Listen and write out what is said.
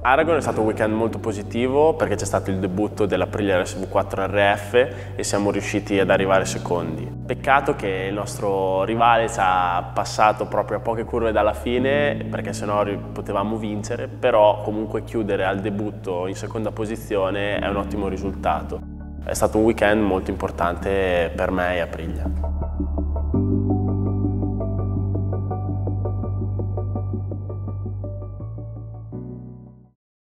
Aragon è stato un weekend molto positivo perché c'è stato il debutto dell'Aprilia RSV4 RF e siamo riusciti ad arrivare secondi. Peccato che il nostro rivale ci ha passato proprio a poche curve dalla fine perché sennò potevamo vincere, però comunque chiudere al debutto in seconda posizione è un ottimo risultato. È stato un weekend molto importante per me e Aprilia.